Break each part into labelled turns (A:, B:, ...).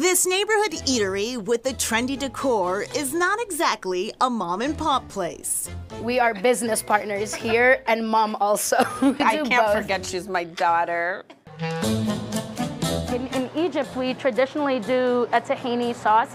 A: This neighborhood eatery with the trendy decor is not exactly a mom and pop place.
B: We are business partners here, and mom also.
C: I can't both. forget she's my daughter.
B: In, in Egypt, we traditionally do a tahini sauce.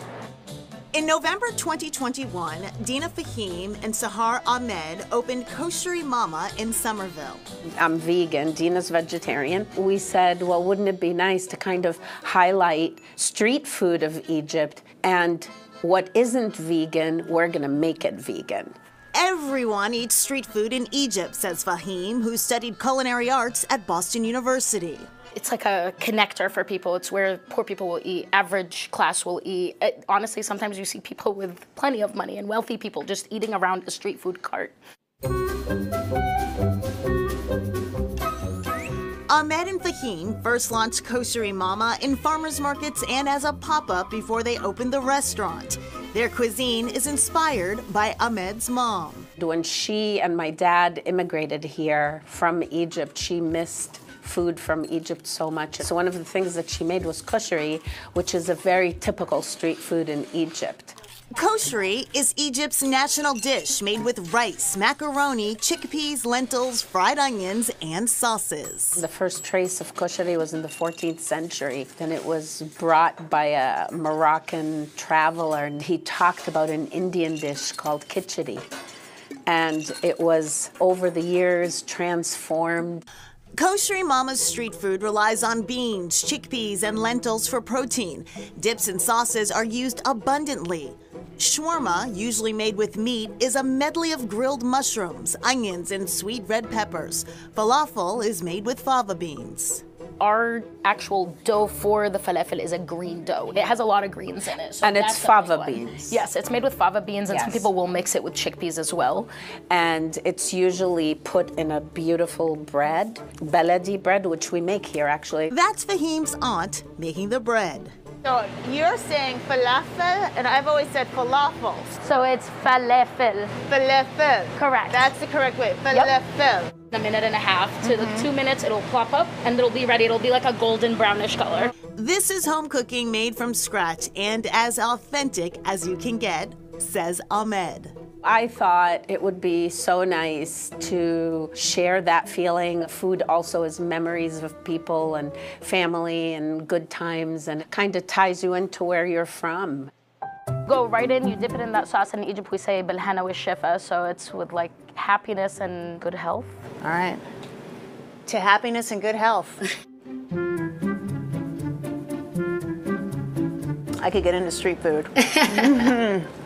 A: In November 2021, Dina Fahim and Sahar Ahmed opened Koshari Mama in Somerville.
C: I'm vegan, Dina's vegetarian. We said, well, wouldn't it be nice to kind of highlight street food of Egypt and what isn't vegan, we're gonna make it vegan.
A: Everyone eats street food in Egypt, says Fahim, who studied culinary arts at Boston University
B: it's like a connector for people. It's where poor people will eat, average class will eat. It, honestly, sometimes you see people with plenty of money and wealthy people just eating around a street food cart.
A: Ahmed and Fahim first launched Koshari Mama in farmers markets and as a pop-up before they opened the restaurant. Their cuisine is inspired by Ahmed's mom.
C: When she and my dad immigrated here from Egypt, she missed food from Egypt so much. So one of the things that she made was koshery, which is a very typical street food in Egypt.
A: Koshery is Egypt's national dish made with rice, macaroni, chickpeas, lentils, fried onions, and sauces.
C: The first trace of koshery was in the 14th century. Then it was brought by a Moroccan traveler, and he talked about an Indian dish called khichdi. And it was over the years transformed.
A: Koshari Mama's street food relies on beans, chickpeas, and lentils for protein. Dips and sauces are used abundantly. Shawarma, usually made with meat, is a medley of grilled mushrooms, onions, and sweet red peppers. Falafel is made with fava beans
B: our actual dough for the falafel is a green dough. It has a lot of greens in it.
C: So and it's fava beans.
B: Yes, it's made with fava beans, and yes. some people will mix it with chickpeas as well.
C: And it's usually put in a beautiful bread, beledi bread, which we make here actually.
A: That's Fahim's aunt making the bread.
D: So you're saying falafel, and I've always said falafel.
B: So it's falafel.
D: Falafel.
B: Correct.
D: That's the correct way. Falafel. Yep
B: a minute and a half to mm-hmm. two minutes it'll plop up and it'll be ready it'll be like a golden brownish color
A: this is home cooking made from scratch and as authentic as you can get says ahmed
C: I thought it would be so nice to share that feeling. Food also is memories of people and family and good times, and it kind of ties you into where you're from.
B: Go right in, you dip it in that sauce. and In Egypt, we say bilhana with shifa, so it's with like happiness and good health.
D: All right. To happiness and good health. I could get into street food.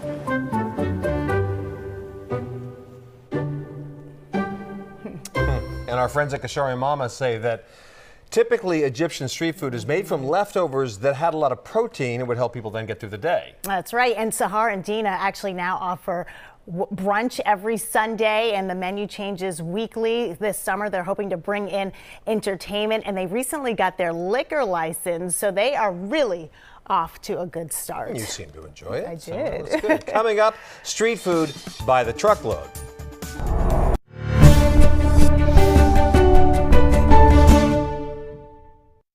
D: and
E: our friends at Koshari Mama say that Typically, Egyptian street food is made from leftovers that had a lot of protein. It would help people then get through the day.
F: That's right. And Sahar and Dina actually now offer brunch every Sunday and the menu changes weekly. This summer, they're hoping to bring in entertainment and they recently got their liquor license, so they are really off to a good start.
E: You seem to enjoy it.
F: I did.
E: So Coming up, street food by the truckload.